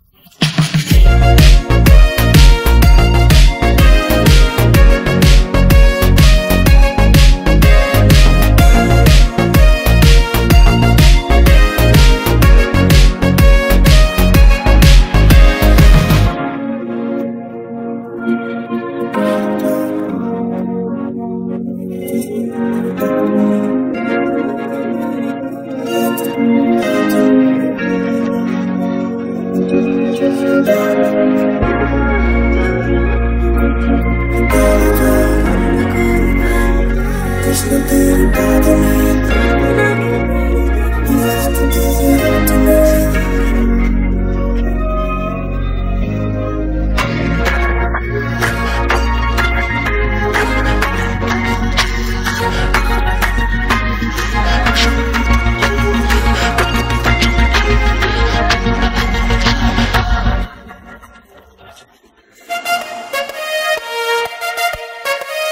tomorrow. There's no good about me.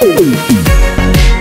Oh.